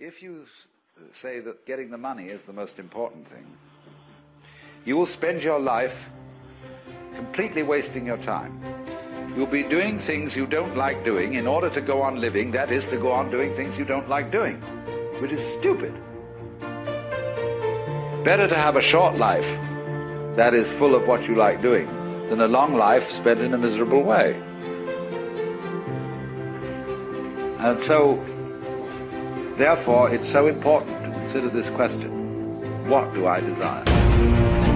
If you say that getting the money is the most important thing, you will spend your life completely wasting your time. You'll be doing things you don't like doing in order to go on living, that is, to go on doing things you don't like doing, which is stupid. Better to have a short life that is full of what you like doing than a long life spent in a miserable way. And so, therefore, it's so important to consider this question what do I desire?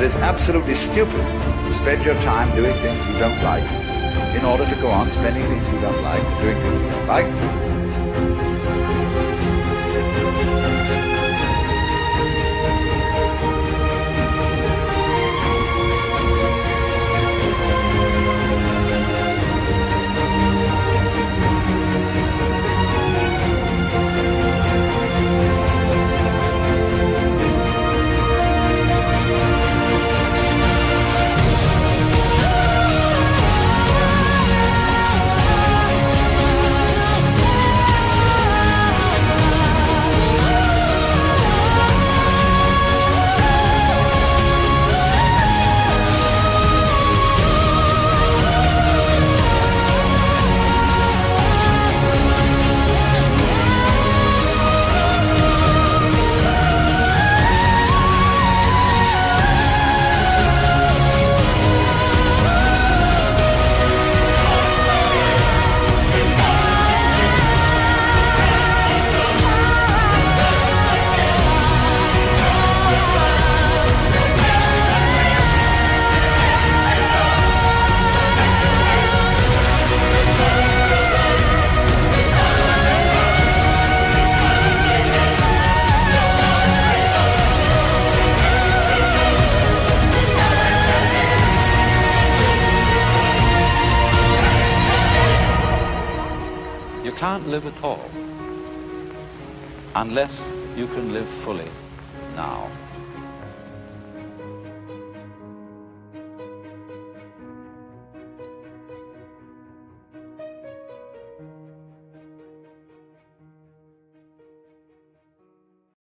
It is absolutely stupid to spend your time doing things you don't like in order to go on spending things you don't like, doing things you don't like. You can't live at all unless you can live fully now.